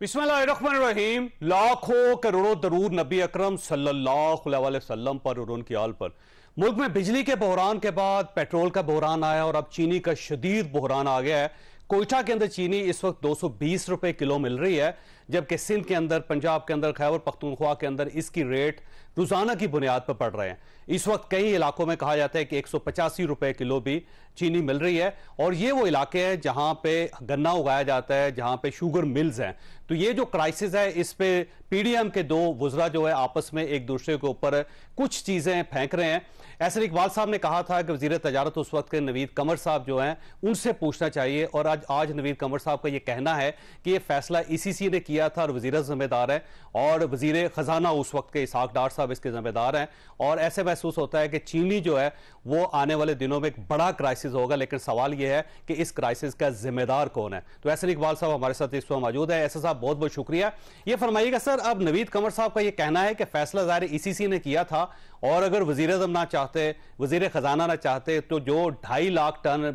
बिस्मिल्लाहिर्रहमानिर्रहीम। लाखों करोड़ों दरूर नबी अकरम सल्लल्लाहु अलैहि वसल्लम पर और उनकी आल पर। मुल्क में बिजली के बहरान के बाद पेट्रोल का बहरान आया और अब चीनी का शदीद बहरान आ गया है। कोयटा के अंदर चीनी इस वक्त 220 रुपए किलो मिल रही है। जबकि सिंध के अंदर, पंजाब के अंदर, खैबर पख्तूनख्वा के अंदर इसकी रेट रोज़ाना की बुनियाद पर पड़ रहे हैं। इस वक्त कई इलाकों में कहा जाता है कि एक सौ पचासी रुपए किलो भी चीनी मिल रही है और ये वो इलाके हैं जहाँ पे गन्ना उगाया जाता है, जहाँ पे शुगर मिल्स हैं। तो ये जो क्राइसिस है, इस पे पीडीएम के दो वजरा जो है आपस में एक दूसरे के ऊपर कुछ चीज़ें फेंक रहे हैं। ऐसे इकबाल साहब ने कहा था कि वज़ीर तजारत उस वक्त के नवीद कमर साहब जो हैं, उनसे पूछना चाहिए और आज आज नवीद कमर साहब का यह कहना है कि यह फैसला ईसीसी ने किया था और वज़ीर जिम्मेदार है और वज़ीर खजाना उस वक्त के इसाक डार साहब इसके जिम्मेदार हैं और ऐसे महसूस होता है कि चीनी जो है वो आने वाले दिनों में एक बड़ा क्राइसिस होगा लेकिन सवाल यह है कि इस क्राइसिस का जिम्मेदार कौन है तो ऐसे इकबाल साहब हमारे साथ इस वक्त मौजूद है ऐसा साहब बहुत बहुत शुक्रिया ये फरमाइएगा सर अब नवीद कमर साहब का यह कहना है कि फैसला जार ईसीसी ने किया था और अगर वज़ीर अजम ना चाहते वज़ीर खजाना ना चाहते तो जो ढाई लाख टन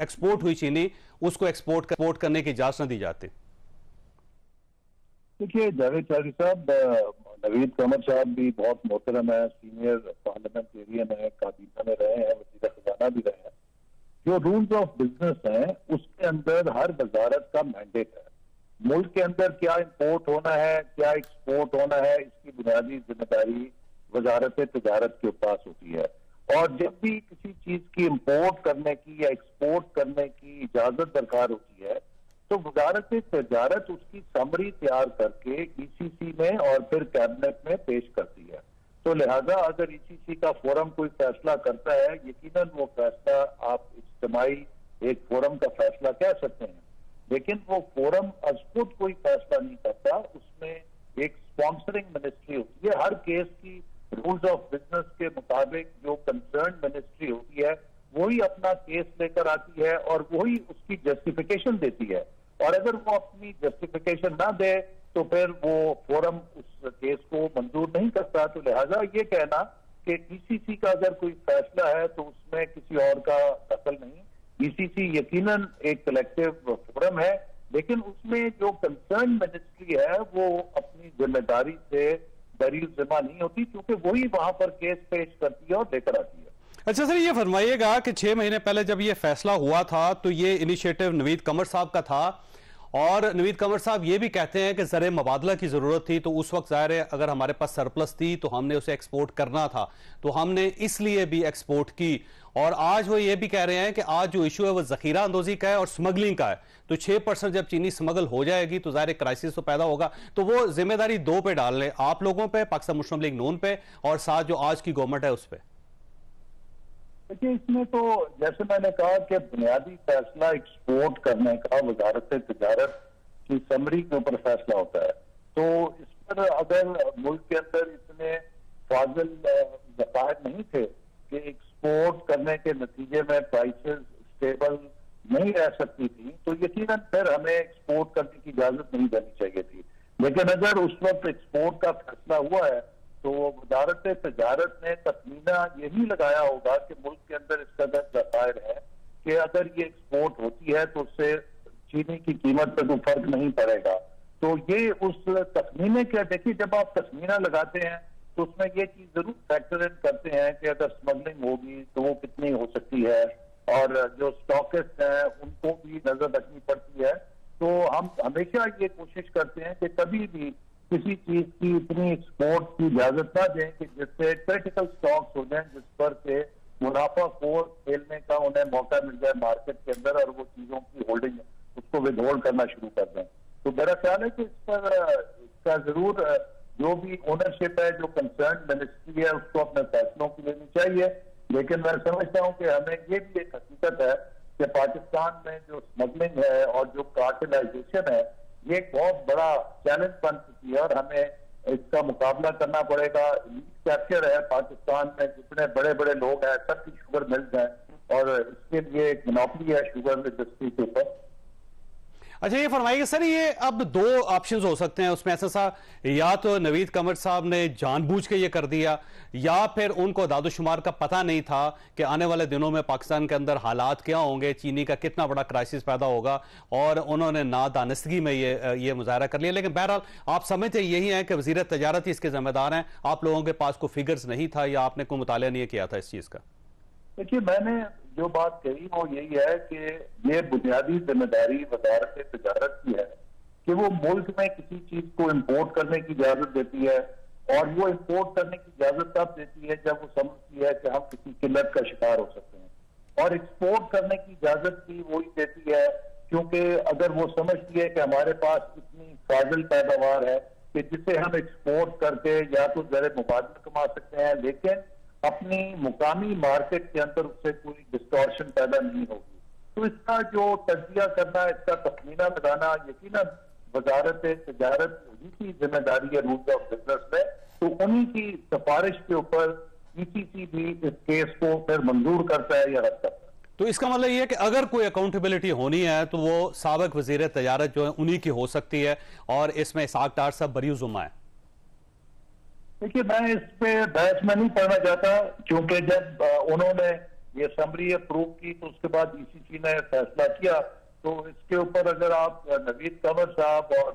एक्सपोर्ट हुई चीनी उसको एक्सपोर्ट एक्सपोर्ट करने की इजाज़त न दी जाती देखिए, जावेद चौधरी साहब नवीद कमर साहब भी बहुत मोहतरम है, सीनियर पार्लियामेंटेरियन है काबीना में रहे हैं, वज़ीर खजाना भी रहे हैं। जो रूल्स ऑफ़ बिज़नेस हैं, उसके अंदर हर वजारत का मैंडेट है। मुल्क के अंदर क्या इंपोर्ट होना है, क्या एक्सपोर्ट होना है, इसकी बुनियादी ज़िम्मेदारी वजारत तजारत के पास होती है। और जब भी किसी चीज़ की इंपोर्ट करने की या एक्सपोर्ट करने की इजाज़त दरकार होती है तो वजारत तजारत उसकी समरी तैयार करके ईसीसी में और फिर कैबिनेट में पेश करती है। तो लिहाजा अगर ईसीसी का फोरम कोई फैसला करता है, यकीनन वो फैसला आप इज्तमाही एक फोरम का फैसला कह सकते हैं। लेकिन वो फोरम अजपुत कोई फैसला नहीं करता, उसमें एक स्पॉन्सरिंग मिनिस्ट्री होती है। हर केस की रूल्स ऑफ़ बिज़नेस के मुताबिक जो कंसर्न मिनिस्ट्री होती है, वही अपना केस लेकर आती है और वही उसकी जस्टिफिकेशन देती है। और अगर वो अपनी जस्टिफिकेशन ना दे तो फिर वो फोरम उस केस को मंजूर नहीं करता तो लिहाजा ये कहना कि ईसीसी का अगर कोई फैसला है तो उसमें किसी और का दखल नहीं। ईसीसी यकीनन एक कलेक्टिव फोरम है, लेकिन उसमें जो कंसर्न मिनिस्ट्री है, वो अपनी ज़िम्मेदारी से दरील जमा नहीं होती, क्योंकि वही वहाँ पर केस पेश करती है और लेकर आती है। अच्छा सर, ये फरमाइएगा कि छह महीने पहले जब ये फैसला हुआ था तो ये इनिशिएटिव नवीद कमर साहब का था। और नवीद कंवर साहब ये भी कहते हैं कि जर मुबादला की ज़रूरत थी तो उस वक्त ज़ाहिर है, अगर हमारे पास सरप्लस थी तो हमने उसे एक्सपोर्ट करना था। तो हमने इसलिए भी एक्सपोर्ट की। और आज वो ये भी कह रहे हैं कि आज जो इशू है, वो जखीरा अंदोजी का है और स्मगलिंग का है। तो छह परसेंट जब चीनी स्मगल हो जाएगी तो ज़ाहिर क्राइसिस तो पैदा होगा। तो वो ज़िम्मेदारी दो पे डाल लें, आप लोगों पर पाकिस्तान मुस्लिम लीग नून पे, और साथ जो आज की गवर्नमेंट है उस पर देखिए, इसमें तो जैसे मैंने कहा कि बुनियादी फैसला एक्सपोर्ट करने का, वजारत तजारत की समरी के ऊपर फैसला होता है। तो इस पर अगर मुल्क के अंदर इतने फाजिल जकायत नहीं थे कि एक्सपोर्ट करने के नतीजे में प्राइसेस स्टेबल नहीं रह सकती थी तो यकीनन फिर हमें एक्सपोर्ट करने की इजाज़त नहीं देनी चाहिए थी। लेकिन अगर उस वक्त एक्सपोर्ट का फैसला हुआ है तो वजारत तजारत ने तखमीना यही लगाया होगा कि मुल्क के अंदर इस कदर जखायर है कि अगर ये एक्सपोर्ट होती है तो उससे चीनी की कीमत पर कोई फ़र्क नहीं पड़ेगा। तो ये उस तखमीने के, देखिए, जब आप तखमीना लगाते हैं तो उसमें ये चीज़ ज़रूर फैक्टर इन करते हैं कि अगर स्मगलिंग होगी तो वो कितनी हो सकती है और जो स्टॉकिस्ट हैं, उनको भी नज़र रखनी पड़ती है। तो हम हमेशा ये कोशिश करते हैं कि कभी भी किसी चीज़ की इतनी एक्सपोर्ट की इजाज़त ना दें कि जिससे क्रिटिकल स्टॉक्स हो जाए, जिस पर से मुनाफा खोर खेलने का उन्हें मौका मिल जाए मार्केट के अंदर और वो चीज़ों की होल्डिंग उसको विदहोल्ड करना शुरू कर दें। तो मेरा ख्याल है कि इस पर, इसका ज़रूर, जो भी ओनरशिप है, जो कंसर्न मिनिस्ट्री है, उसको अपने फैसलों की लेनी चाहिए। लेकिन मैं समझता हूँ कि हमें ये भी एक हकीकत है कि पाकिस्तान में जो स्मगलिंग है और जो कार्टिलाइजेशन है ये एक बहुत बड़ा चैलेंज बन चुकी है और हमें इसका मुकाबला करना पड़ेगा। कैप्चर है पाकिस्तान में जितने बड़े बड़े लोग हैं, सबकी शुगर मिल जाए और इसके लिए एक मनोपली है शुगर इंडस्ट्री के ऊपर। अच्छा ये फरमाइए सर, ये अब दो ऑप्शन हो सकते हैं उसमें, ऐसा सा, या तो नवीद कमर साहब ने जानबूझ के ये कर दिया, या फिर उनको दादोशुमार का पता नहीं था कि आने वाले दिनों में पाकिस्तान के अंदर हालात क्या होंगे, चीनी का कितना बड़ा क्राइसिस पैदा होगा, और उन्होंने ना दानस्तगी में ये ये मुजाहरा कर लिया। लेकिन बहरहाल, आप समझते यही है कि वज़ीर तजारत इसके जिम्मेदार हैं। आप लोगों के पास कोई फिगर्स नहीं था, या आपने कोई मुताल नहीं किया था इस चीज़ का? देखिए, मैंने जो बात कही वो यही है कि ये बुनियादी ज़िम्मेदारी वजारत तजारत की है कि वो मुल्क में किसी चीज़ को इम्पोर्ट करने की इजाज़त देती है और वो इम्पोर्ट करने की इजाज़त तब देती है जब वो समझती है कि हम किसी किल्लत का शिकार हो सकते हैं। और एक्सपोर्ट करने की इजाज़त भी वही देती है क्योंकि अगर वो समझती है कि हमारे पास इतनी फाजिल पैदावार है कि जिसे हम एक्सपोर्ट करके या तो जरे मुबादला कमा सकते हैं, लेकिन अपनी मुकामी मार्केट के अंदर उससे कोई डिस्टॉर्शन पैदा नहीं होगी। तो इसका जो तजिया करना, इसका तखमीना लगाना यकीन वजारत तजारत की ज़िम्मेदारी है रूल्स ऑफ़ बिज़नेस में। तो उन्हीं की सिफारिश के ऊपर ईसीसी भी इस केस को फिर मंजूर करता है या रद्द करता है। तो इसका मतलब यह कि अगर कोई अकाउंटेबिलिटी होनी है तो वो सबक वज़ीर तजारत जो है उन्हीं की हो सकती है और इसमें इसाक डार सब बरी जुम्मा है। देखिए, मैं इस पे बहस में नहीं पढ़ना चाहता, क्योंकि जब उन्होंने ये समरी अप्रूव की तो उसके बाद ईसीसी ने फैसला किया तो इसके ऊपर अगर आप नवीद कंवर साहब और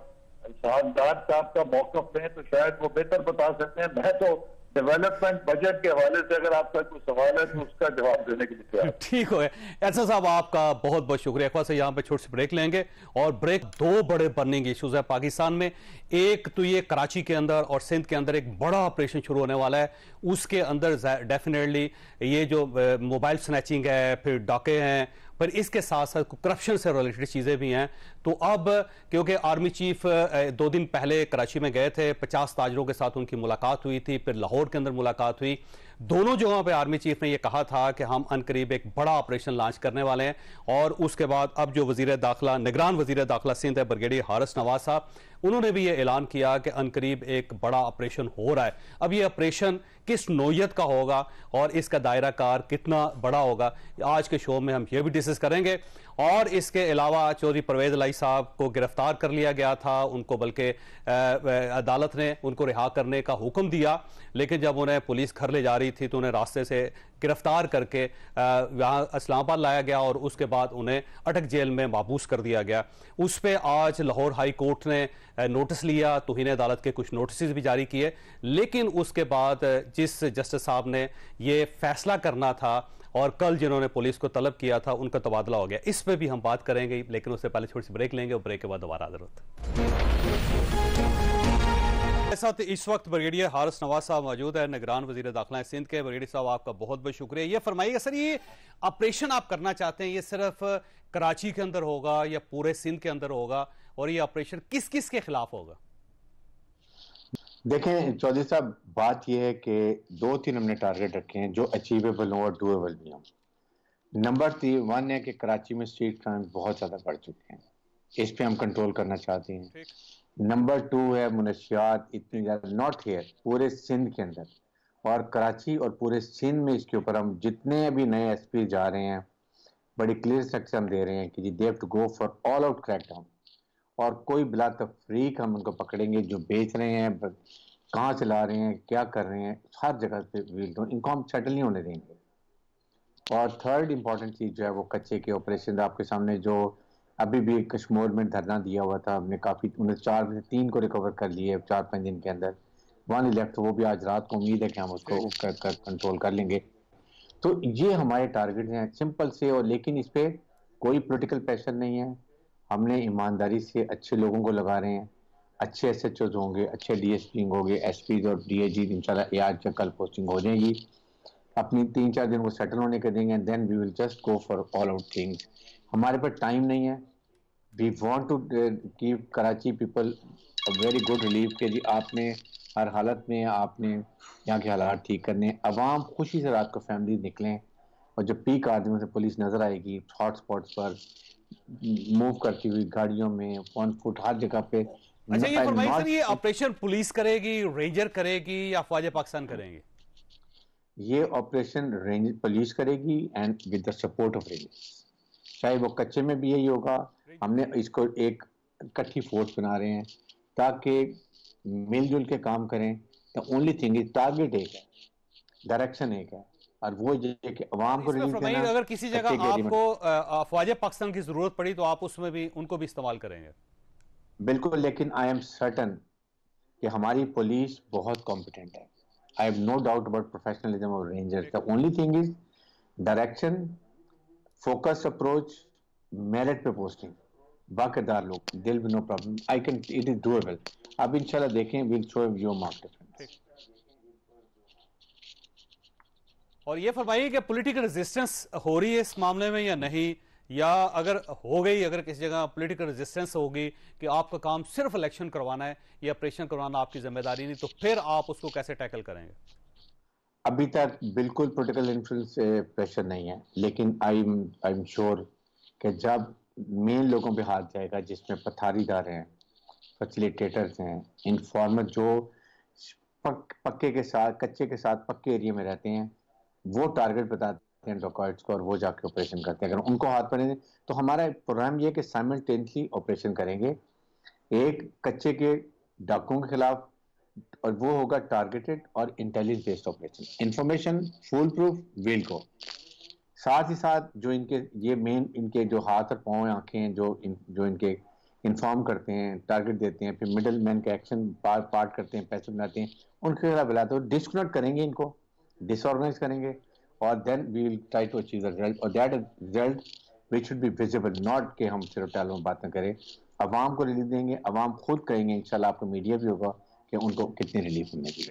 साहबदार साहब का मौकफ दें तो शायद वो बेहतर बता सकते हैं। मैं तो डेवलपमेंट बजट के हवाले से अगर आपका कोई सवाल है तो उसका जवाब देने के लिए ठीक हो ऐसा साहब, आपका बहुत बहुत शुक्रिया। से यहाँ पे छोटी सी ब्रेक लेंगे और ब्रेक दो बड़े बर्निंग इश्यूज़ है पाकिस्तान में। एक तो ये कराची के अंदर और सिंध के अंदर एक बड़ा ऑपरेशन शुरू होने वाला है। उसके अंदर डेफिनेटली ये जो मोबाइल स्नैचिंग है, फिर डाके हैं पर इसके साथ साथ करप्शन से रिलेटेड चीज़ें भी हैं। तो अब, क्योंकि आर्मी चीफ दो दिन पहले कराची में गए थे, पचास ताजरों के साथ उनकी मुलाकात हुई थी, फिर लाहौर के अंदर मुलाकात हुई। दोनों जगहों पे आर्मी चीफ ने यह कहा था कि हम अनकरीब एक बड़ा ऑपरेशन लॉन्च करने वाले हैं। और उसके बाद अब जो वज़ीर दाखिला निगरान वज़ीर दाखिला सिंध है, ब्रिगेडियर हारस नवाज़ साहब उन्होंने भी ये ऐलान किया कि अनकरीब एक बड़ा ऑपरेशन हो रहा है। अब ये ऑपरेशन किस नोयत का होगा और इसका दायरा कार कितना बड़ा होगा, आज के शो में हम ये भी डिस्कस करेंगे। और इसके अलावा चौधरी परवेज लाई साहब को गिरफ़्तार कर लिया गया था, उनको बल्कि अदालत ने उनको रिहा करने का हुक्म दिया, लेकिन जब उन्हें पुलिस घर ले जा रही थी तो उन्हें रास्ते से गिरफ़्तार करके यहाँ इस्लामाबाद लाया गया और उसके बाद उन्हें अटक जेल में माबूस कर दिया गया। उस पर आज लाहौर हाई कोर्ट ने नोटिस लिया, तोहन अदालत के कुछ नोटिस भी जारी किए। लेकिन उसके बाद जिस जस्टिस साहब ने ये फैसला करना था और कल जिन्होंने पुलिस को तलब किया था, उनका तबादला हो गया। इस पर भी हम बात करेंगे, लेकिन उससे पहले छोटी सी ब्रेक लेंगे और ब्रेक के बाद दोबारा साथ इस वक्त ब्रिगेडियर हारस नवाज़ साहब मौजूद है निगरान वज़ीर दाखिला सिंध के। ब्रिगेडियर साहब आपका बहुत बहुत शुक्रिया। ये फरमाइएगा सर ये ऑपरेशन आप करना चाहते हैं ये सिर्फ़ कराची के अंदर होगा या पूरे सिंध के अंदर होगा? और ये ऑपरेशन किस किस के खिलाफ होगा? देखें चौधरी साहब बात यह है कि दो तीन हमने टारगेट रखे हैं जो अचीवेबल हो और डूएबल भी हों। नंबर थ्री वन है कि कराची में स्ट्रीट क्राइम बहुत ज़्यादा बढ़ चुके हैं। इस पे हम कंट्रोल करना चाहते हैं। नंबर टू है मुनशियात इतनी ज़्यादा नॉट हेयर पूरे सिंध के अंदर। और कराची और पूरे सिंध में इसके ऊपर हम जितने अभी नए एस पी जा रहे हैं, बड़ी क्लियर स्ट्रक्चर हम दे रहे हैं कि जी they've to go for all out crackdown और कोई बिला तफरीक हम उनको पकड़ेंगे जो बेच रहे हैं कहाँ चला रहे हैं, क्या कर रहे हैं, हर जगह पे इनको हम सेटल नहीं होने देंगे। और थर्ड इंपॉर्टेंट चीज़ जो है वो कच्चे के ऑपरेशन आपके सामने जो अभी भी कश्मीर में धरना दिया हुआ था। हमने काफ़ी उन्हें चार में से तीन को रिकवर कर लिए चार पाँच दिन के अंदर। वन लेफ़्ट वो भी आज रात को उम्मीद है कि हम उसको कर, कर कंट्रोल कर लेंगे। तो ये हमारे टारगेट हैं। सिंपल से और लेकिन इस पर कोई पोलिटिकल प्रेशर नहीं है। हमने ईमानदारी से अच्छे लोगों को लगा रहे हैं। अच्छे एस एच ओज होंगे अच्छे डी एस पी होंगे एस पी और डी ए जी इन आज कल पोस्टिंग हो जाएगी। अपनी तीन चार दिन को सेटल होने के देंगे then we will just go for all out things हमारे पास टाइम नहीं है। We want to give Karachi people very good relief के जी आपने हर हालत में आपने यहाँ के हालात ठीक करने अवाम खुशी से रात को फैमिली निकलें और जब पीक आदमियों से पुलिस नज़र आएगी हॉट स्पॉट्स पर मूव करती हुई गाड़ियों में वन फुट हर जगह पे अच्छा ये फरमाइए सर ये ऑपरेशन पुलिस करेगी रेंजर करेगी या फौज पाकिस्तान करेंगे? ये ऑपरेशन रेंज पुलिस करेगी and with the support of rangers चाहे वो कच्चे में भी यही होगा हमने इसको एक इकट्ठी फोर्स बना रहे हैं ताकि मिलजुल के काम करें। The only thing is target एक है डायरेक्शन एक है। और वो कि अवाम को अगर किसी जगह आपको अफवाज पाकिस्तान की ज़रूरत पड़ी तो आप उसमें भी उनको भी इस्तेमाल करेंगे। बिल्कुल लेकिन आई एम सर्टन कि हमारी पुलिस बहुत कॉम्पिटेंट है। I have no doubt about professionalism of rangers the only thing is direction focus approach merit पे पोस्टिंग बाकरदार लोग दिल भी no problem I can it is doable अब इंशाल्लाह देखें will show your mark difference और ये फरमाइए कि पॉलिटिकल रेजिस्टेंस हो रही है इस मामले में या नहीं? या अगर हो गई अगर किसी जगह पॉलिटिकल रेजिस्टेंस होगी कि आपका काम सिर्फ़ इलेक्शन करवाना है या ऑपरेशन करवाना आपकी ज़िम्मेदारी नहीं तो फिर आप उसको कैसे टैकल करेंगे? अभी तक बिल्कुल पोलिटिकल इन्फ्लुएंस प्रेशर नहीं है लेकिन आई आई एम श्योर कि जब मेन लोगों पे हाथ जाएगा जिसमें पथारीदार हैं फैसिलिटेटर्स हैं इन्फॉर्मर जो पक, पक्के के साथ कच्चे के साथ पक्के एरिया में रहते हैं वो टारगेट बताते हैं डॉकॉइट्स को और वो जाके ऑपरेशन करते हैं। अगर उनको हाथ पड़े तो हमारा प्रोग्राम ये कि साइमल्टेनियसली ऑपरेशन करेंगे। एक कच्चे के डाकुओं के खिलाफ और वो होगा टारगेटेड और intelligence based operation information foolproof will को साथ ही साथ जो इनके, ये मेन इनके जो हाथ और पाँव आँखें हैं, जो इन, जो इनके इन्फॉर्म करते हैं टारगेट देते हैं, फिर मिडल मैन का एक्शन पार्ट पार्ट करते हैं पैसे बनाते हैं, उनके खिलाफ बुलाते हो डिस्कनेक्ट करेंगे इनको डिसऑर्गेनाइज करेंगे और then we will try to achieve the result और that result which should be visible not के हम सिर्फ़ टालों में बातें करें। अवाम को रिलीफ देंगे अवाम खुद कहेंगे, इंशाल्लाह आपको मीडिया भी होगा कि उनको कितनी रिलीफ मिलने की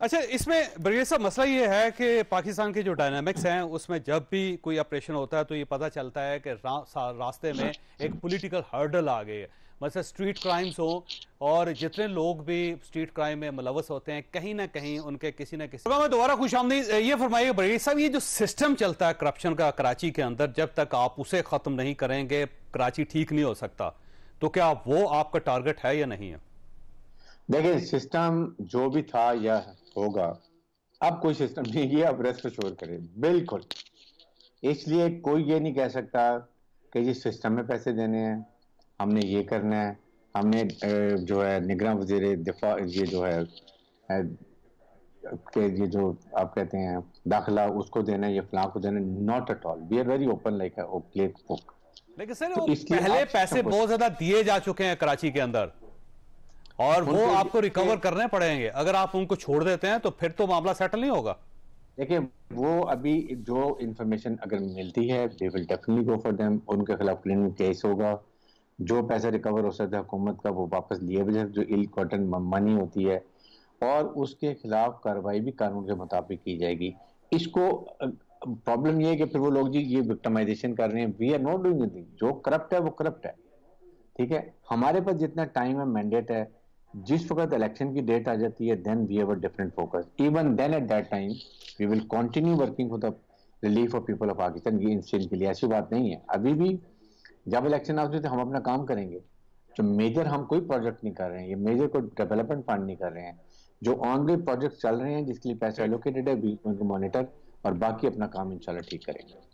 अच्छा इसमें ब्रिगेड साहब मसला ये है कि पाकिस्तान के जो डायनामिक्स हैं उसमें जब भी कोई ऑपरेशन होता है तो ये पता चलता है कि रा, रास्ते में एक पॉलिटिकल हर्डल आ गई है। मतलब स्ट्रीट क्राइम्स हो और जितने लोग भी स्ट्रीट क्राइम में मुलवस होते हैं कहीं ना कहीं उनके किसी ना किसी मैं दोबारा खुश आमदी ये फरमाइए ब्रिगेड साहब ये जो सिस्टम चलता है करप्शन का कराची के अंदर जब तक आप उसे खत्म नहीं करेंगे कराची ठीक नहीं हो सकता तो क्या वो आपका टारगेट है या नहीं है? देखिए सिस्टम जो भी था या होगा। अब कोई सिस्टम नहीं है अब रेस्ट शोर करे। बिल्कुल। इसलिए कोई ये नहीं कह सकता कि जी सिस्टम में पैसे देने हैं हमने ये करना है हमने जो है निगरान वज़ीर दिफा ये जो है के ये जो आप कहते हैं दाखिला उसको देना है ये फलां को देना not at all we are very open like book लेकिन सर तो पहले पैसे बहुत ज़्यादा दिए जा चुके हैं कराची के अंदर। और वो आपको रिकवर करने पड़ेंगे अगर आप उनको छोड़ देते हैं तो फिर तो मामला सेटल नहीं होगा। देखिए वो अभी जो इंफॉर्मेशन अगर मिलती है they will definitely go for them उनके खिलाफ क्लिनिक केस होगा। जो पैसा रिकवर हो सकता है हुकूमत का वो वापस लिए बजाय जो इल कॉटन मनी होती है। और उसके खिलाफ कार्रवाई भी कानून के मुताबिक की जाएगी। इसको प्रॉब्लम ये है कि फिर वो लोग जी ये विक्टमाइजेशन कर रहे हैं। वी आर नॉट डूइंग जो करप्ट है वो करप्ट है। ठीक है? हमारे पास जितना टाइम है मैंडेट है जिस वक्त इलेक्शन की डेट आ जाती है then we have a different focus even then at that time we will continue working for the relief of people of Pakistan ये इंसिडेंट के लिए ऐसी बात नहीं है। अभी भी जब इलेक्शन आते हैं तो हम अपना काम करेंगे। जो मेजर हम कोई प्रोजेक्ट नहीं कर रहे हैं। ये मेजर कोई डेवलपमेंट फंड नहीं कर रहे हैं। जो ऑनगोइंग प्रोजेक्ट चल रहे हैं, जिसके लिए पैसा एलोकेटेड है वी मॉनिटर और बाकी अपना काम इंशाल्लाह ठीक करेंगे।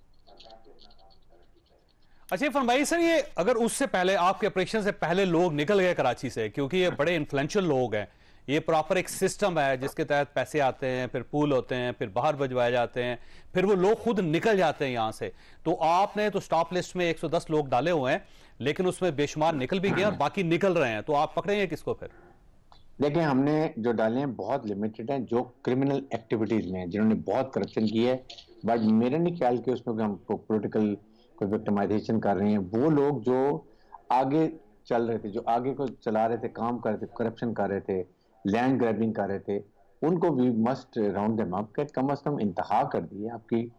अच्छा फरमाइए सर, ये अगर उससे पहले, आपके ऑपरेशन से पहले लोग निकल गए कराची से, क्योंकि ये बड़े इन्फ्लुएंशियल लोग हैं, ये प्रॉपर एक सिस्टम है जिसके तहत पैसे आते हैं, फिर पूल होते हैं, फिर बाहर भिजवाए जाते हैं, फिर वो लोग खुद निकल जाते हैं यहाँ से। तो आपने तो स्टॉप लिस्ट में 110 लोग डाले हुए हैं, लेकिन उसमें बेशुमार निकल भी गए और बाकी निकल रहे हैं। तो आप पकड़ेंगे किसको फिर? देखिए, हमने जो डाले हैं बहुत लिमिटेड हैं, जो क्रिमिनल एक्टिविटीज़ में जिन्होंने बहुत करप्शन की है बट मेरे नहीं ख्याल कि उसमें हम पोलिटिकल कोई विक्टमाइजेशन कर रहे हैं, वो लोग जो आगे चल रहे थे, जो आगे को चला रहे थे, काम कर रहे थे करप्शन कर रहे थे लैंड ग्रैबिंग कर रहे थे, उनको we must round them up come as come इंतहा कर दिए आपकी,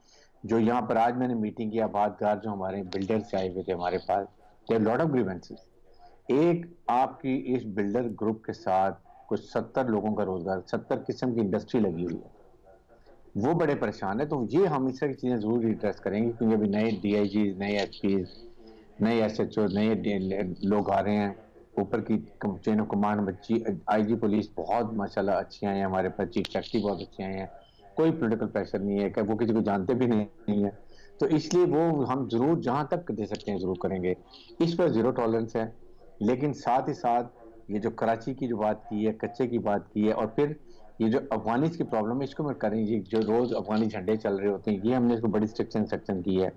जो यहाँ पर आज मैंने मीटिंग किया बातगार जो हमारे बिल्डर से आए हुए थे हमारे पास देर लॉट ऑफ़ ग्रीवेंसेस एक आपकी इस बिल्डर ग्रुप के साथ कुछ सत्तर लोगों का रोज़गार, सत्तर किस्म की इंडस्ट्री लगी हुई है। वो बड़े परेशान है तो ये हम इस तरह की चीज़ें ज़रूर एड्रेस करेंगे क्योंकि अभी नए डी आई जी नए पी नए एस एच ओ नए लोग आ रहे हैं। ऊपर की चेन ऑफ़ कमांड बच्ची आई जी पुलिस बहुत माशाल्लाह अच्छी आई हैं हमारे पास चीफ सेक्रेटरी बहुत अच्छे आए हैं। कोई पोलिटिकल प्रेशर नहीं है क्या वो किसी को जानते भी नहीं, नहीं है। तो इसलिए वो हम ज़रूर जहाँ तक दे सकते हैं ज़रूर करेंगे। इस पर ज़ीरो टॉलरेंस है लेकिन साथ ही साथ ये जो कराची की जो बात की है कच्चे की बात की है और फिर ये जो अफगानिस की प्रॉब्लम है इसको मैं करेंगे जो रोज अफगानी झंडे चल रहे होते हैं ये हमने इसको बड़ी स्ट्रिक्शन सेक्शन की है।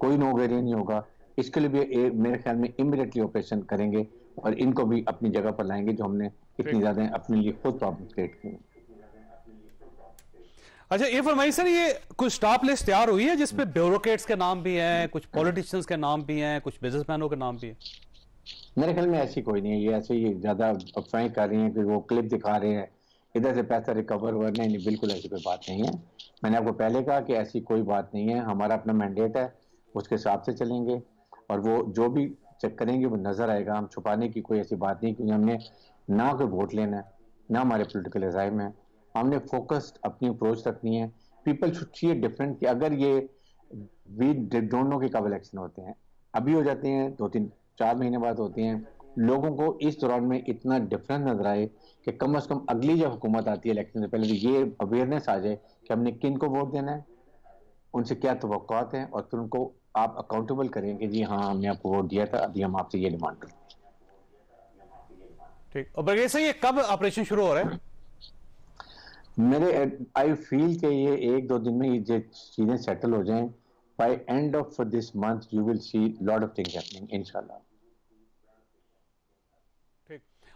कोई नो वेरियन नहीं होगा। इसके लिए भी मेरे ख्याल में इमीडिएटली ऑपरेशन करेंगे और इनको भी अपनी जगह पर लाएँगे जो हमने इतनी ज़्यादा अपने लिए खुद प्रॉब्लम क्रिएट की अच्छा ये फरमाइए सर ये कुछ स्टाफ लिस्ट तैयार हुई है जिसपे ब्यूरोक्रेट्स के नाम भी हैं कुछ पॉलिटिशियंस के नाम भी हैं कुछ बिजनेसमैनों के नाम भी हैं? मेरे ख्याल में ऐसी कोई नहीं है। ये ऐसे ही ज़्यादा अफवाहें कर रही हैं कि वो क्लिप दिखा रहे हैं। इधर से पैसा रिकवर हुआ नहीं नहीं, बिल्कुल ऐसी कोई बात नहीं है। मैंने आपको पहले कहा कि ऐसी कोई बात नहीं है। हमारा अपना मैंडेट है, उसके हिसाब से चलेंगे। और वो जो भी चेक करेंगे वो नज़र आएगा। हम छुपाने की कोई ऐसी बात नहीं, क्योंकि हमने ना कोई वोट लेना है, ना हमारे पोलिटिकल एजाइम है हमने फोकस्ड अपनी अप्रोच रखनी है। पीपल शुड सी डिफरेंट कि अगर ये वी डोंट नो के कब इलेक्शन होते हैं। अभी हो जाते हैं, दो तीन, चार महीने बाद होते हैं। लोगों को इस दौरान में इतना डिफरेंस नज़र आए कि कम अज कम अगली जब हुकूमत आती है इलेक्शन से पहले तो ये अवेयरनेस आ जाए कि हमने किन को वोट देना है उनसे क्या तो हैं और फिर उनको आप अकाउंटेबल करें कि जी हाँ हमने आपको वोट दिया था अभी हम आपसे ये डिमांड करते हैं ठीक। और बगैर से ये कब ऑपरेशन शुरू हो रहा है? मेरे आई फील के ये एक दो दिन में ये चीज़ें सेटल हो जाएँ by end of this month you will see lot of things happening इंशाल्लाह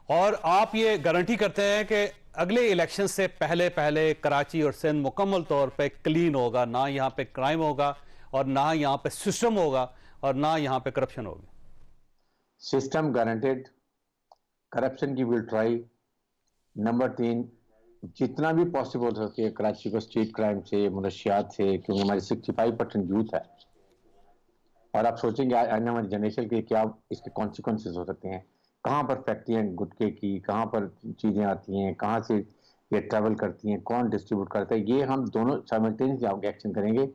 और आप ये गारंटी करते हैं कि अगले इलेक्शन से पहले पहले कराची और सिंध मुकम्मल तौर पे क्लीन होगा, ना यहाँ पे क्राइम होगा और ना यहाँ पे सिस्टम होगा और ना यहाँ पे करप्शन होगी। सिस्टम गारंटेड, करप्शन की विल ट्राई। नंबर तीन, जितना भी पॉसिबल हो सके कराची को स्ट्रीट क्राइम से, मनशियात से, क्योंकि हमारी सिक्सटी फाइव परसेंट यूथ है। और आप सोचेंगे, आने वाली जनरेशन के क्या इसके कॉन्सिक्वेंसेज हो सकते हैं? कहाँ पर फैक्ट्रियाँ गुटके की कहाँ पर चीज़ें आती हैं कहाँ से ये ट्रैवल करती हैं कौन डिस्ट्रीब्यूट करता है ये हम दोनों साइमल्टेनियस एक्शन करेंगे।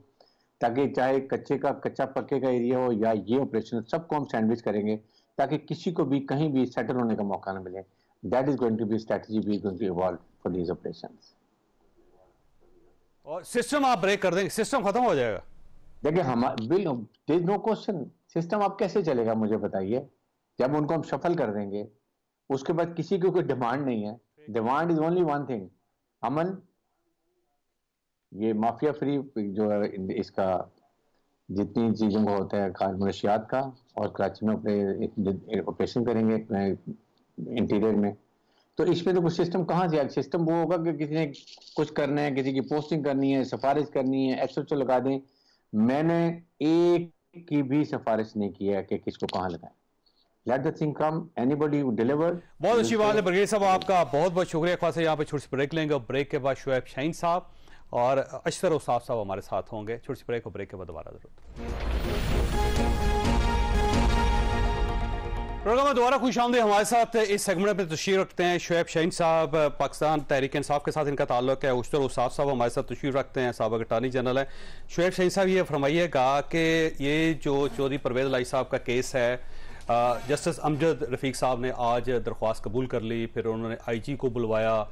ताकि चाहे कच्चे का कच्चा पक्के का एरिया हो या ये ऑपरेशन सबको हम सैंडविच करेंगे ताकि किसी को भी कहीं भी सेटल होने का मौका ना मिले। That is going to be strategy we going to evolve for these operation और सिस्टम आप ब्रेक कर देंगे सिस्टम खत्म हो जाएगा। देखिए हम बिल नो क्वेश्चन सिस्टम आप कैसे चलेगा मुझे बताइए। जब उनको हम सफल कर देंगे, उसके बाद किसी की कोई डिमांड नहीं है। Demand is only one thing अमन ये माफिया फ्री जो है, इसका जितनी चीज़ों को होता है खाद मनशियात का, और कराची में अपने ऑपरेशन करेंगे इंटीरियर में। तो इसमें तो कुछ सिस्टम कहाँ से आएगा सिस्टम वो होगा कि किसी ने कुछ करना है, किसी की पोस्टिंग करनी है, सिफारिश करनी है एस लगा दें। मैंने एक की भी सिफारिश नहीं किया कि किसको कहाँ लगाए। The thing come. Anybody who deliver बहुत अच्छी बात है ब्रिगेड साहब आपका बहुत बहुत शुक्रिया। खास यहाँ पे छोटी सी ब्रेक लेंगे और ब्रेक के बाद शुएब शाइन साहब और अशर उसाफ साहब हमारे साथ होंगे। छोटी सी ब्रेक और ब्रेक के बाद दोबारा ज़रूरत प्रोग्राम में दोबारा खुश आमदे हमारे साथ इस सेगमेंट में तशरीफ़ रखते हैं शुएब शहीन साहब पाकिस्तान तहरीक इंसाफ के साथ। इनका ताल्लुक है उशतर उसाफ साहब हमारे साथ तशरीफ़ रखते हैं। सबक अटारनी जनरल है। शुएब शहीन साहब ये फरमाइएगा कि ये जो चौधरी परवेज लाई साहब का केस है जस्टिस अमजद रफ़ीक साहब ने आज दरख्वास्त कबूल कर ली फिर उन्होंने आईजी को बुलवाया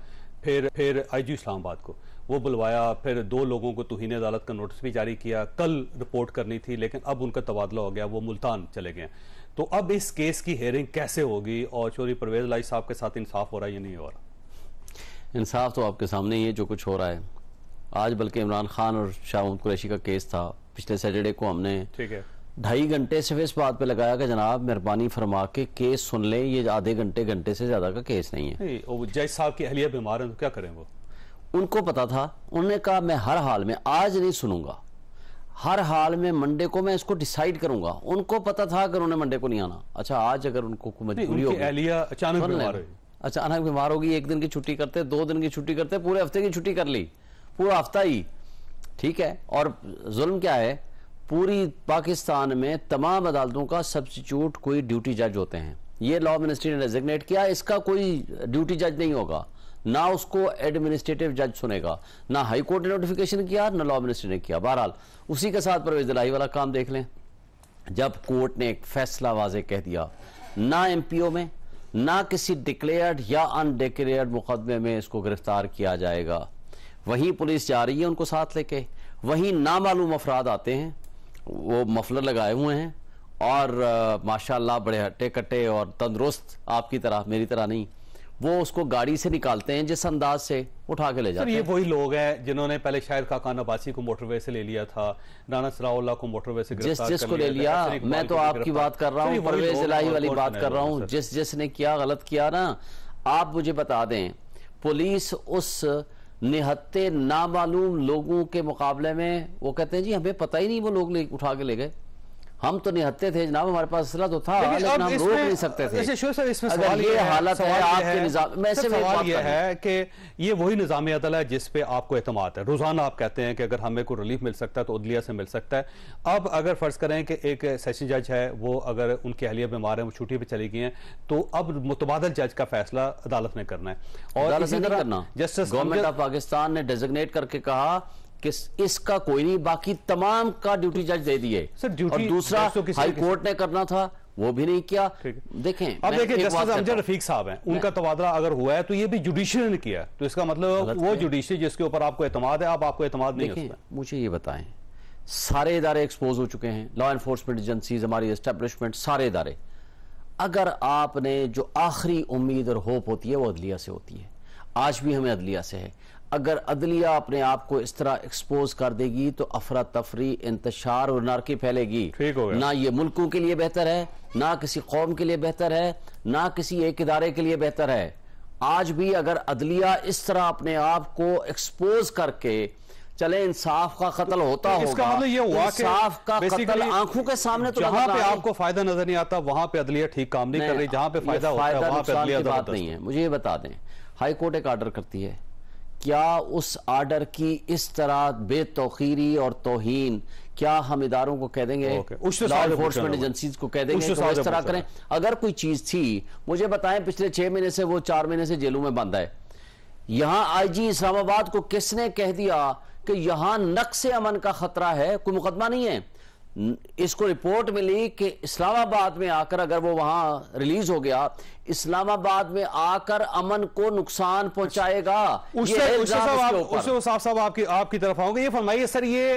फिर फिर आई आईजी इस्लामाबाद को। वो बुलवाया फिर दो लोगों को तोहन अदालत का नोटिस भी जारी किया। कल रिपोर्ट करनी थी लेकिन अब उनका तबादला हो गया वो मुल्तान चले गए। तो अब इस केस की हेयरिंग कैसे होगी? और चोरी परवेज लाई साहब के साथ इंसाफ हो रहा है या नहीं हो रहा? इंसाफ तो आपके सामने ही है जो कुछ हो रहा है। आज बल्कि इमरान खान और शाह कुरैशी का केस था। पिछले सैटरडे को हमने ठीक है। ढाई घंटे सिर्फ़ इस बात पे लगाया कि जनाब मेहरबानी फरमा के केस सुन लें ये आधे घंटे घंटे से ज़्यादा का केस नहीं है। जज साहब की अहलिया बीमार है तो क्या करें वो? उनको पता था उन्होंने कहा मैं हर हाल में आज नहीं सुनूँगा। हर हाल में मंडे को मैं इसको डिसाइड करूँगा। उनको पता था अगर उन्हें मंडे को नहीं आना। अच्छा आज अगर उनको मजबूरी होगी। अचानक बीमार अचानक बीमार होगी एक दिन की छुट्टी करते दो दिन की छुट्टी करते पूरे हफ़्ते की छुट्टी कर ली। पूरा हफ़्ता ही। ठीक है और जुल्म क्या है? पूरी पाकिस्तान में तमाम अदालतों का सब्सिट्यूट कोई ड्यूटी जज होते हैं। ये लॉ मिनिस्ट्री ने डेजिग्नेट किया, इसका कोई ड्यूटी जज नहीं होगा। ना उसको एडमिनिस्ट्रेटिव जज सुनेगा, ना हाई कोर्ट ने नोटिफिकेशन किया, ना लॉ मिनिस्ट्री ने किया। बहरहाल, उसी के साथ परवेज दिलाई वाला काम देख लें। जब कोर्ट ने एक फैसला वाजे कह दिया, ना एमपीओ में, ना किसी डिक्लेयर्ड या अनडिक्लेयर्ड मुकदमे में इसको गिरफ़्तार किया जाएगा। वहीं पुलिस जा रही है उनको साथ लेके। वहीं नामालूम अफराद आते हैं। वो मफलर लगाए हुए हैं और माशाल्लाह बड़े हट्टे कट्टे और तंदुरुस्त आपकी तरह मेरी तरह नहीं। वो उसको गाड़ी से निकालते हैं जिस अंदाज से उठा के ले जाते हैं। ये वही लोग हैं जिन्होंने पहले शायद खाकान अब्बासी को मोटरवे से ले लिया था राना सलाउल्ला को मोटरवे से जिस जिस को ले लिया मैं तो आपकी बात कर रहा हूँ परवेज इलाही वाली बात कर रहा हूँ। जिस जिसने किया गलत किया ना आप मुझे बता दें पुलिस उस निहत्ते नामालूम लोगों के मुकाबले में वो कहते हैं, जी, हमें पता ही नहीं वो लोग ले, उठा के ले गए। हम तो निहत्ते थे जनाब हमारे पास असला तो था लेकिन हम रोक नहीं सकते थे। सर इसमें अगर ये हालत है आपके निज़ाम में सवाल ये है कि ये वही निज़ाम अदल है जिस पे आपको एतमाद है। रोज़ाना आप कहते हैं कि अगर हमें कोई रिलीफ मिल सकता है तो उदलिया से मिल सकता है। अब अगर फ़र्ज़ करें कि एक सेशन जज है वो अगर उनकी अहलिया बीमार है वो छुट्टी पर चली गई है तो अब मुतबादल जज का फैसला अदालत ने करना है। और जस्टिस गवर्नमेंट ऑफ़ पाकिस्तान ने डेजिग्नेट करके कहा कि इसका कोई नहीं बाकी तमाम का ड्यूटी जज दे दिए। और दूसरा हाई कोर्ट ने करना था वो भी नहीं किया। देखें अब देखिए जस्टिस अमजद रफीक साहब हैं उनका तबादला अगर हुआ है तो ये भी जुडिशियल ने किया तो इसका मतलब वो जुडिशियल जिसके ऊपर आपको एतमाद है आप आपको एतमाद नहीं है मुझे ये बताएँ सारे इदारे एक्सपोज हो चुके हैं लॉ एनफोर्समेंट एजेंसीज हमारी एस्टेब्लिशमेंट सारे इदारे। अगर आपने जो आखिरी उम्मीद और होप होती है वो अदलिया से होती है। आज भी हमें अदलिया से है। अगर अदलिया अपने आप को इस तरह एक्सपोज कर देगी तो अफरा तफरी इंतशार और नारकी फैलेगी। ठीक हो ना ये मुल्कों के लिए बेहतर है ना किसी कौम के लिए बेहतर है ना किसी एक इदारे के लिए बेहतर है। आज भी अगर अदलिया इस तरह अपने आप को एक्सपोज करके चले इंसाफ का कत्ल होता तो होगा मतलब ये हुआ इंसाफ का कत्ल आँखों के सामने तो जहाँ पे आपको फ़ायदा नज़र नहीं आता वहाँ पे अदलिया ठीक काम नहीं कर रही। जहाँ पे फ़ायदा होता है वहाँ पे अदलिया बात नहीं है। मुझे ये बता दें हाई कोर्ट एक ऑर्डर करती है। क्या उस आर्डर की इस तरह बेतौखीरी और तोहीन क्या हम इदारों को कह देंगे? लॉ इन्फोर्समेंट एजेंसीज को कह देंगे तो इस तरह करें। अगर कोई चीज़ थी मुझे बताएँ पिछले छह महीने से वो चार महीने से जेलों में बंद है। यहाँ आईजी इस्लामाबाद को किसने कह दिया कि यहाँ नक्श अमन का खतरा है? कोई मुकदमा नहीं है? इसको रिपोर्ट मिली कि इस्लामाबाद में आकर अगर वो वहाँ रिलीज़ हो गया इस्लामाबाद में आकर अमन को नुकसान पहुंचाएगा। उससे साहब साहब आपकी आपकी तरफ़ आओगे ये फरमाइए सर ये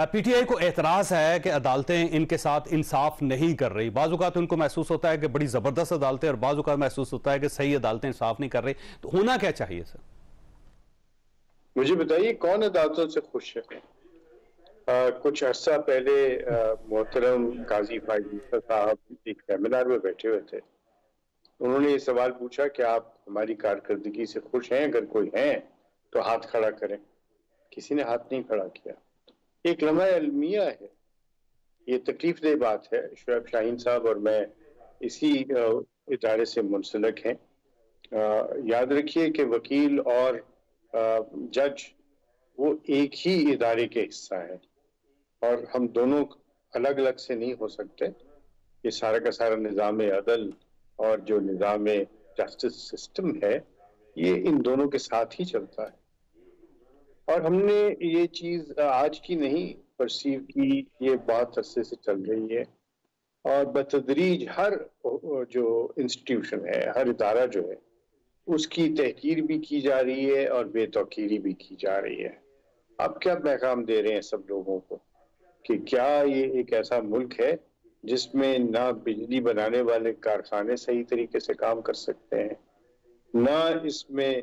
पीटीआई को एतराज़ है कि अदालतें इनके साथ इंसाफ नहीं कर रही। बाजुकात उनको महसूस होता है कि बड़ी ज़बरदस्त अदालतें और बाजुकात महसूस होता है कि सही अदालतें इंसाफ नहीं कर रही। तो होना क्या चाहिए सर? मुझे बताइए कौन अदालतों से खुश है? कुछ अर्सा पहले मोहतरम काजी फाइज साहब एक सेमिनार में बैठे हुए थे। उन्होंने ये सवाल पूछा कि आप हमारी कारकर्दगी से खुश हैं? अगर कोई हैं तो हाथ खड़ा करें। किसी ने हाथ नहीं खड़ा किया। एक लम्हा अलमिया है। ये तकलीफ़ दह बात है। शुएब शाहीन साहब और मैं इसी इदारे से मुंसलक हैं। याद रखिए कि वकील और जज वो एक ही इदारे के हिस्सा है। और हम दोनों अलग अलग से नहीं हो सकते। ये सारा का सारा निज़ाम अदल और जो निज़ाम जस्टिस सिस्टम है, ये इन दोनों के साथ ही चलता है। और हमने ये चीज़ आज की नहीं, परसीव की, ये बात अरसे से चल रही है। और बतदरीज हर जो इंस्टीट्यूशन है, हर इदारा जो है, उसकी तहकीर भी की जा रही है और बेतौकीरी भी की जा रही है। अब क्या पैगाम दे रहे हैं सब लोगों को? कि क्या ये एक ऐसा मुल्क है जिसमें ना बिजली बनाने वाले कारखाने सही तरीके से काम कर सकते हैं, ना इसमें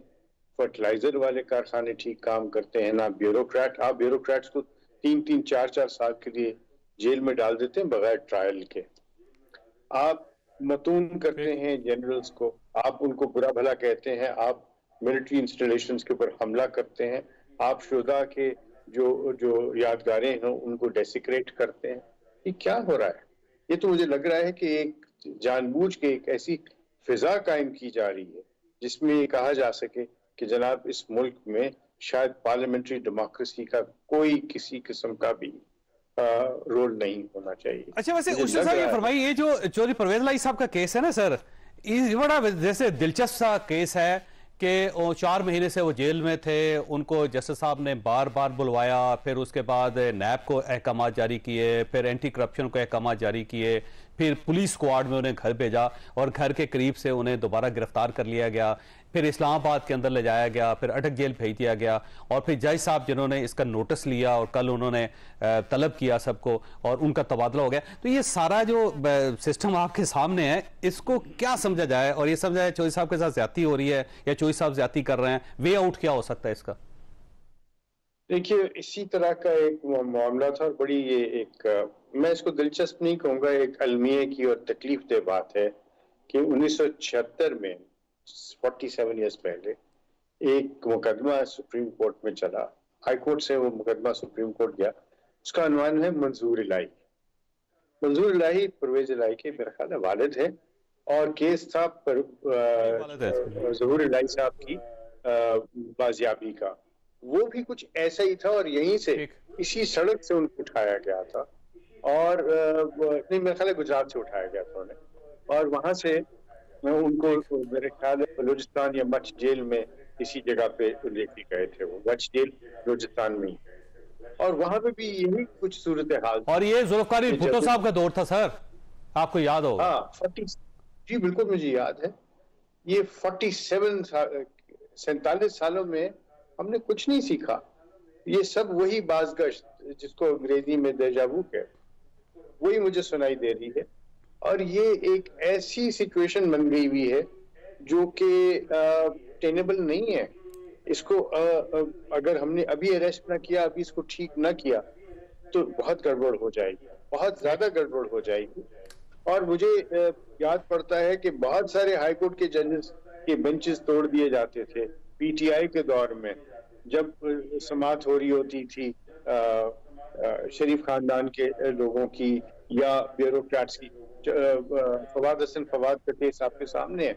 फर्टिलाइज़र वाले कारखाने ठीक काम करते हैं, ना ब्यूरोक्रेट आप ब्यूरोक्रेट्स को तीन तीन, चार चार साल के लिए जेल में डाल देते हैं बगैर ट्रायल के। आप मतून करते हैं जनरल्स को, आप उनको बुरा भला कहते हैं, आप मिलिट्री इंस्टॉलेशन के ऊपर हमला करते हैं, आप शुदा के जो जो यादगारें हैं उनको डेसिक्रेट करते हैं। ये क्या हो रहा है? ये तो मुझे लग रहा है कि एक जानबूझ के एक ऐसी फिजा कायम की जा रही है जिसमें ये कहा जा सके कि जनाब इस मुल्क में शायद पार्लियामेंट्री डेमोक्रेसी का कोई किसी किस्म का भी रोल नहीं होना चाहिए। अच्छा वैसे साहब ये फरमाइए ये जो चौधरी परवेज लाई साहब का केस है ना सर ये बड़ा जैसे दिलचस्प सा केस है। कि चार महीने से वो जेल में थे, उनको जस्टिस साहब ने बार बार बुलवाया, फिर उसके बाद नैब को अहकाम जारी किए, फिर एंटी करप्शन को अहकाम जारी किए, फिर पुलिस स्क्वाड में उन्हें घर भेजा और घर के करीब से उन्हें दोबारा गिरफ़्तार कर लिया गया। फिर इस्लामाबाद के अंदर ले जाया गया, फिर अटक जेल भेज दिया गया और फिर जज साहब जिन्होंने इसका नोटिस लिया और कल उन्होंने तलब किया सबको और उनका तबादला हो गया। तो ये सारा जो सिस्टम आपके सामने है, इसको क्या समझा जाए? और ये समझा जाए चौधरी साहब के साथ ज़्यादा हो रही है या चौधरी साहब ज़्यादा कर रहे हैं? वे आउट क्या हो सकता है इसका? देखिए, इसी तरह का एक मामला था और बड़ी ये एक मैं इसको दिलचस्प नहीं कहूँगा, एक अलमिया की और तकलीफ़ दे बात है कि 1976 में 47 इयर्स पहले एक मुकदमा सुप्रीम कोर्ट में चला। हाई कोर्ट से वो मुकदमा सुप्रीम कोर्ट गया। उसका अनुमान है मंजूर इलाही। मंजूर इलाही परवेज इलाही के मेरा ख्याल है वालिद है। और केस था पर जहूर इलाही साहब की बाजियाबी का। वो भी कुछ ऐसा ही था और यहीं से इसी सड़क से उनको उठाया गया था। और नहीं मेरा ख्याल गुजरात से उठाया गया था उन्हें। और वहाँ से उनको मेरे ख्याल है बलूचिस्तान या मच जेल में इसी जगह पे लेके गए थे वो मच जेल बलूचिस्तान में और वहाँ पे भी यही कुछ सूरत हाल और ये जुल्फकार भुट्टो साहब का दौर था सर। आपको याद हो हाँ फोर्टी जी बिल्कुल मुझे याद है। ये फोर्टी सेवन सैतालीस सालों में हमने कुछ नहीं सीखा। ये सब वही बाजगश्त जिसको अंग्रेज़ी में देजावू है। वही मुझे सुनाई दे रही है। और ये एक ऐसी सिचुएशन बन गई हुई है जो कि टेनेबल नहीं है। इसको आ, आ, अगर हमने अभी अरेस्ट ना किया अभी इसको ठीक ना किया तो बहुत गड़बड़ हो जाएगी बहुत ज़्यादा गड़बड़ हो जाएगी। और मुझे याद पड़ता है कि बहुत सारे हाईकोर्ट के जजेस के बेंचेस तोड़ दिए जाते थे पीटीआई के दौर में जब समात हो रही होती थी आ, शरीफ खानदान के लोगों की या ब्यूरोक्रेट्स की फवाद हसन, फवाद का केस आपके सामने है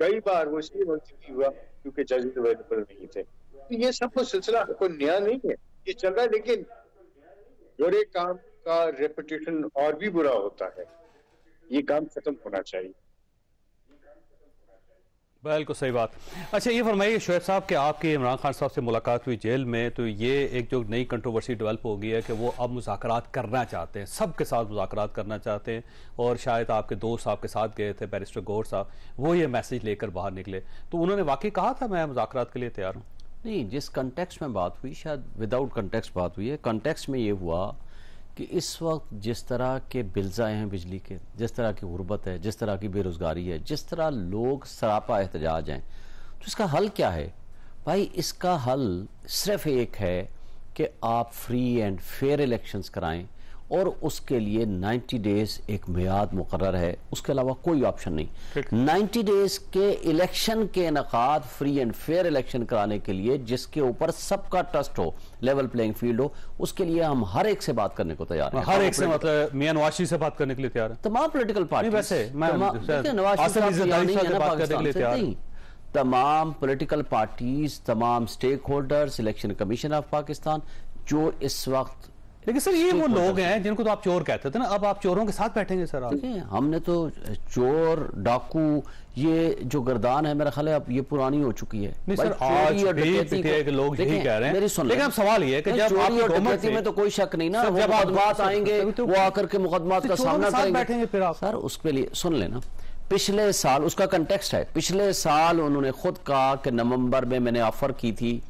कई बार वो इसलिए मुलतवी हुआ क्योंकि जज अवेलेबल नहीं थे। तो ये सब कुछ सिलसिला कोई नया नहीं है। ये चल रहा है लेकिन बुरे काम का रेपुटेशन और भी बुरा होता है। ये काम खत्म होना चाहिए। बिल्कुल सही बात। अच्छा ये फरमाइए शुएब साहब कि आपके इमरान खान साहब से मुलाकात हुई जेल में तो ये एक जो नई कंट्रोवर्सी डेवलप हो गई है कि वो अब मुजाकरात करना चाहते हैं सब के साथ मुजाकरात करना चाहते हैं, और शायद आपके दोस्त आपके साथ गए थे, बैरिस्टर गौर साहब, वो ये मैसेज लेकर बाहर निकले। तो उन्होंने वाकई कहा था, मैं मुजाकरात के लिए तैयार हूँ नहीं, जिस कंटेक्स में बात हुई, शायद विदाउट कंटेक्स बात हुई है। कंटेक्स में ये हुआ कि इस वक्त जिस तरह के बिल्स आए हैं बिजली के, जिस तरह की गुर्बत है, जिस तरह की बेरोज़गारी है, जिस तरह लोग सरापा एहतजाज हैं तो इसका हल क्या है? भाई, इसका हल सिर्फ़ एक है कि आप फ्री एंड फेयर इलेक्शंस कराएँ। और उसके लिए 90 डेज़ एक मियाद मुकर है। उसके अलावा कोई ऑप्शन नहीं। 90 डेज़ के इलेक्शन के इनका फ्री एंड फेयर इलेक्शन कराने के लिए जिसके ऊपर सबका ट्रस्ट हो लेवल प्लेइंग फ़ील्ड हो उसके लिए हम हर एक से बात करने को तैयार हैं। हर एक से मतलब मियाँ नवाशी से बात करने के लिए तैयार है। तमाम पोलिटिकल पार्टी वैसे तमाम पोलिटिकल पार्टीज़ तमाम stakeholders election commission of Pakistan जो इस वक्त लेकिन सर ये वो लोग हैं जिनको तो आप चोर कहते थे ना अब आप चोरों के साथ बैठेंगे सर आप? हमने तो चोर डाकू ये जो गर्दान है मेरा ख्याल है अब ये पुरानी हो चुकी है। नहीं सर आज भी के लोग यही कह रहे हैं। मेरी सुन लेकिन अब सवाल ये है कि जब आप डकैती में तो कोई शक नहीं ना। जब मुकदमात आएँगे तो वो आकर के मुकदमात का सामना करेंगे। फिर आप। सर उसके लिए सुन लेना। पिछले साल उसका कंटेक्स्ट है। पिछले साल उन्होंने खुद कहा कि नवंबर में मैंने ऑफ़र की थी।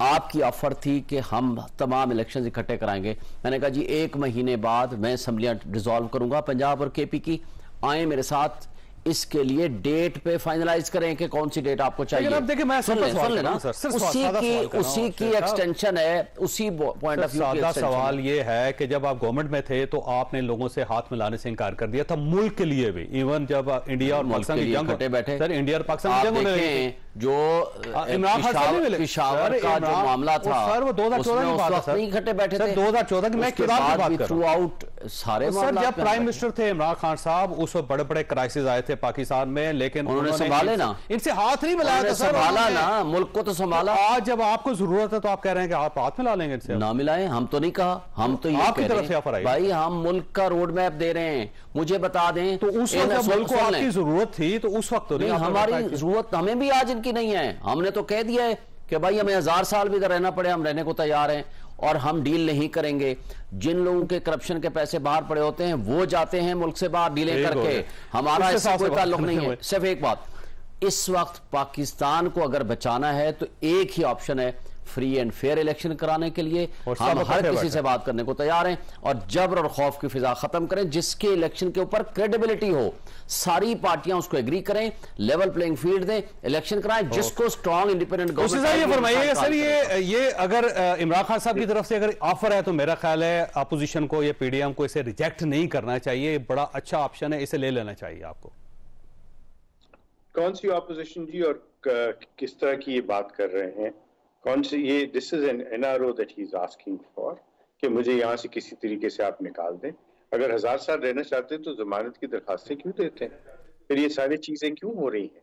आपकी ऑफ़र थी कि हम तमाम इलेक्शन इकट्ठे कराएँगे। मैंने कहा जी एक महीने बाद मैं असम्बलियाँ डिजोल्व करूँगा पंजाब और केपी की। आए मेरे साथ इसके लिए डेट पे फाइनलाइज करें कि कौन सी डेट आपको चाहिए। अब देखिए मैं सुन सुन लेना उसी की उसी की एक्सटेंशन है? उसी पॉइंट ऑफ़ व्यू सवाल ये है कि जब आप गवर्नमेंट में थे तो आपने लोगों से हाथ मिलाने से इनकार कर दिया था मुल्क के लिए भी। इवन जब इंडिया और पाकिस्तान की जंग बैठे। सर इंडिया और पाकिस्तान जो इमरान खान पिशावर का जो मामला था सर वो 2014 की बात है सर। इकट्ठे बैठे थे। 2014 की मैं किताब की बात थ्रू आउट सारे सर जब प्राइम मिनिस्टर थे इमरान खान साहब उस वक्त बड़े बड़े क्राइसिस आए थे पाकिस्तान में लेकिन उन्होंने संभाले ना। इनसे हाथ नहीं मिलाया था संभाला ना मुल्क को तो संभाला। आज जब आपको ज़रूरत है तो आप कह रहे हैं कि आप हाथ मिला लेंगे इनसे। ना मिलाए हम तो नहीं कहा हम तो आपकी तरफ़ से ऑफ़र आई। भाई हम मुल्क का रोड मैप दे रहे हैं मुझे बता दें तो उस वक्त मुल्क को आपकी ज़रूरत थी तो उस वक्त तो नहीं हमारी ज़रूरत हमें भी आज इनकी नहीं है? हमने तो कह दिया है कि भाई हमें हज़ार साल भी अगर रहना पड़े हम रहने को तैयार हैं और हम डील नहीं करेंगे। जिन लोगों के करप्शन के पैसे बाहर पड़े होते हैं वो जाते हैं मुल्क से बाहर डीलें करके। हमारा ऐसा इससे कोई ताल्लुक नहीं है। सिर्फ़ एक बात इस वक्त पाकिस्तान को अगर बचाना है तो एक ही ऑप्शन है फ्री एंड फेयर इलेक्शन कराने के लिए और हम हर किसी से बात करने को तैयार हैं और जबर और खौफ की फिजा खत्म करें जिसके इलेक्शन के ऊपर क्रेडिबिलिटी हो। सारी पार्टियाँ उसको एग्री करें लेवल प्लेइंग फ़ील्ड दें इलेक्शन कराएँ जिसको स्ट्रांग इंडिपेंडेंट उससे ये फरमाइएगा सर ये ये अगर इमरान खान साहब की तरफ़ से अगर ऑफ़र है तो मेरा ख्याल है अपोजिशन को या पीडीएम को इसे रिजेक्ट नहीं करना चाहिए। बड़ा अच्छा ऑप्शन है इसे ले लेना चाहिए आपको। कौन सी ऑपोजिशन जी और किस तरह की ये बात कर रहे हैं? कौन सी, ये this is an NRO that he is asking for कि मुझे यहाँ से किसी तरीके से आप निकाल दें। अगर हज़ार साल रहना चाहते हैं तो जमानत की दरखास्तें क्यों देते हैं? फिर ये सारी चीज़ें क्यों हो रही हैं?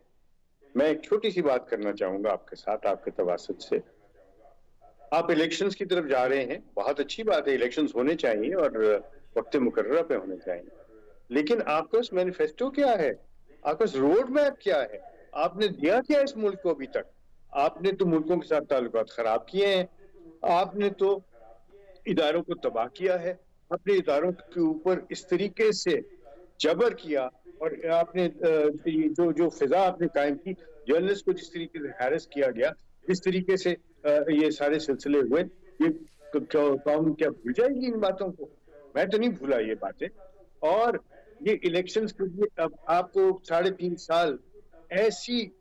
मैं एक छोटी सी बात करना चाहूँगा आपके साथ, आपके तवासत से। आप इलेक्शंस की तरफ़ जा रहे हैं, बहुत अच्छी बात है इलेक्शंस होने चाहिए और वक्त मुकर्रा पे होने चाहिए। लेकिन आपका उस मैनिफेस्टो क्या है? आपका रोड मैप क्या है? आपने दिया क्या इस मुल्क को अभी तक? आपने तो मुल्कों के साथ ताल्लुक खराब किए हैं। आपने तो इदारों को तबाह किया है। अपने इदारों के ऊपर इस तरीके से जबर किया और आपने जो जो फिजा आपने कायम की, जर्नलिस्ट को जिस तरीके से हैरस किया गया जिस तरीके से ये सारे सिलसिले हुए। ये क- क- कौम क्या भूल जाएगी इन बातों को? मैं तो नहीं भूला ये बातें। और ये इलेक्शंस के लिए अब आपको साढ़े तीन साल ऐसी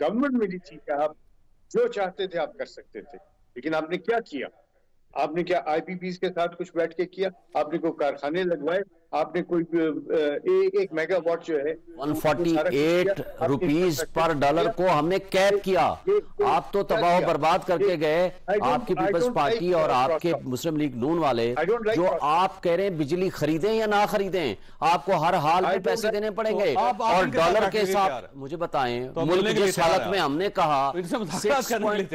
गवर्नमेंट मिली थी कि आप जो चाहते थे आप कर सकते थे। लेकिन आपने क्या किया? आपने क्या आईपीपी के साथ कुछ बैठ के किया? आपने कोई कारखाने लगवाए? आपने कोई अ, ए, एक मेगावाट जो है 148 रुपीस पर डॉलर को हमने कैप किया। आप तो तबाह बर्बाद करके गए आपकी पीपल्स पार्टी और आपके मुस्लिम लीग नून वाले जो आप कह रहे हैं बिजली खरीदें या ना खरीदें आपको हर हाल में पैसे देने पड़ेंगे। आप- आप और डॉलर के साथ मुझे बताएँ तो मुल्क के जिस हालत में हमने कहा तो।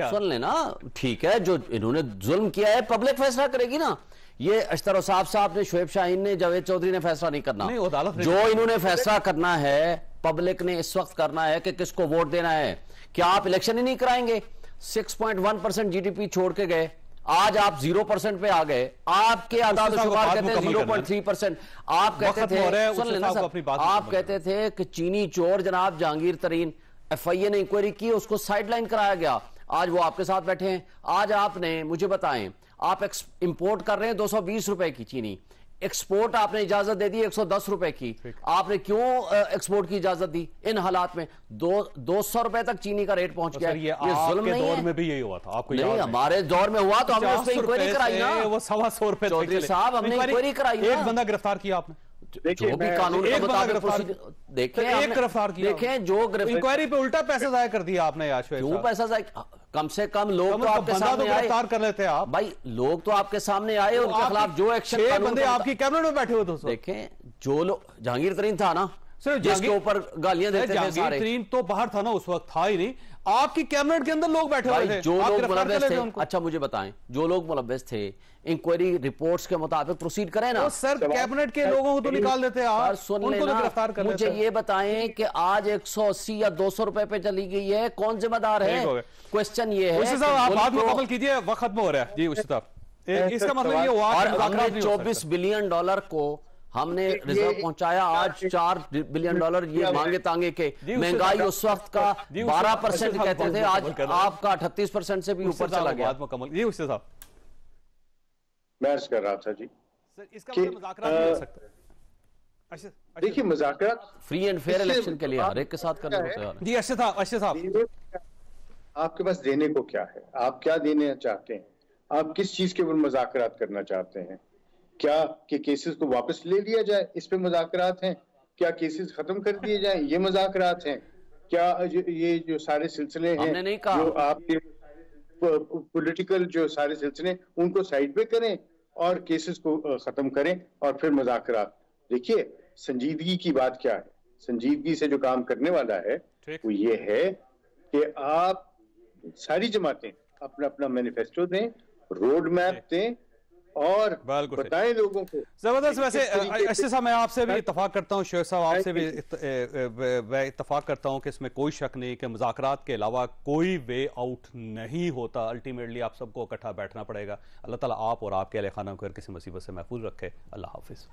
सुन लेना ठीक है जो इन्होंने जुल्म किया है पब्लिक फैसला करेगी ना। ये अशतर साहब साहब ने शोएब शाहीन ने जावेद चौधरी ने फैसला नहीं करना। नहीं, अदालत जो इन्होंने फैसला करना है पब्लिक ने इस वक्त करना है कि किसको वोट देना है। क्या आप इलेक्शन ही नहीं कराएँगे? 6.1 परसेंट जीडीपी छोड़ के गए। आज आप ज़ीरो परसेंट पे आ गए। आपके आदाद कहते हैं ज़ीरो पॉइंट थ्री परसेंट। आप कहते थे सुन लेना आप कहते थे कि चीनी चोर जनाब जहांगीर तरीन एफ़ आई ए ने इंक्वायरी की उसको साइडलाइन कराया गया। आज वो आपके साथ बैठे हैं। आज आपने मुझे बताएँ आप इंपोर्ट कर रहे हैं दो सौ बीस रुपए की चीनी। एक्सपोर्ट आपने इजाज़त दे दी 110 रुपए की। आपने क्यों एक्सपोर्ट की इजाज़त दी? इन हालात में दो दो सौ रुपए तक चीनी का रेट पहुँच तो गया। ये, ये जुल्म आपके नहीं दौर में भी यही हुआ था। आपको नहीं याद हमारे दौर में हुआ तो हमने उस पर इंक्वायरी कराई ना। वो सवा सौ रुपए। साहब, हमने इंक्वायरी कराई एक बंदा गिरफ़्तार किया आपने। जो भी कानून एक के मुताबिक देखें एक गिरफ़्तार किया देखें जो इंक्वायरी पे उल्टा पैसा जाया कर दिया आपने शोएब क्यों पैसा जाए कम से कम लोग तो आपके तो सामने आए। गिरफ़्तार कर लेते आप। भाई लोग तो आपके सामने आए उनके खिलाफ जो एक्शन छह बंदे आपकी कैबिनेट में बैठे हुए उस देखें जो लोग जहांगीर तरीन था ना सिर्फ़ जिसके ऊपर गालियाँ देते थे जहांगीर सारे। तरीन तो बाहर था ना उस वक्त था ही नहीं। आपकी कैबिनेट के अंदर लोग बैठे हुए थे। जो लोग थे अच्छा मुझे बताएँ। जो लोग मुलव्वस थे इंक्वायरी रिपोर्ट्स के मुताबिक प्रोसीड करें ना। तो सर कैबिनेट के लोगों को तो निकाल देते आप। सुन उनको तो गिरफ़्तार कर मुझे ये बताएँ कि आज 180 या 200 रुपए पे चली गई है। कौन जिम्मेदार है। क्वेश्चन ये है उससे आप बात मुकम्मल कीजिए वक्त खत्म हो रहा है। जी इसका मतलब ये हुआ और कि मुज़ाकरात हमने नहीं 24 सकते। बिलियन डॉलर को हमने रिज़र्व पहुँचाया आज चार बिलियन डॉलर ये मांगे तांगे के। महँगाई उस वक्त का जी, उससे- 12 उससे परसेंट कहते थे आज। आपका 38 परसेंट से भी ऊपर चला गया। साहब मैं कर रहा था जी। सर इसका मतलब मुज़ाकरात नहीं हो सकता। अच्छा अच्छा। देखिए मुजाकरात फ्री एंड फेयर इलेक्शन के लिए हर एक के साथ करने को तैयार है। जी अच्छे साहब अच्छे साहब। आपके पास देने को क्या है? आप क्या देने चाहते हैं? आप किस चीज़ के ऊपर मुजाकरात करना चाहते हैं? क्या कि केसेस को वापस ले लिया जाए? इस पे मुजाकरात हैं। क्या केसेस खत्म कर दिए जाए? ये मुजाकरात हैं। क्या ये जो सारे सिलसिले हैं हमने नहीं कहा। जो आपके पॉलिटिकल जो सारे सिलसिले उनको साइड पे करें और केसेस को खत्म करें और फिर मुजाकरात। देखिए संजीदगी की बात क्या है? संजीदगी से जो काम करने वाला है वो ये है कि आप सारी जमातें अपना अपना मैनिफेस्टो दें रोड मैप दें और बताए लोगों को ज़बरदस्त वैसे ऐसे साहब मैं आपसे भी इतफाक करता हूँ शेख साहब आपसे भी मैं इतफाक करता हूँ कि इसमें कोई शक नहीं कि मुजाकरात के अलावा कोई वे आउट नहीं होता। अल्टीमेटली आप सबको इकट्ठा बैठना पड़ेगा। अल्लाह ताला आप और आपके अहल खाना को हर किसी मुसीबत से महफूज रखे। अल्लाह हाफिज़।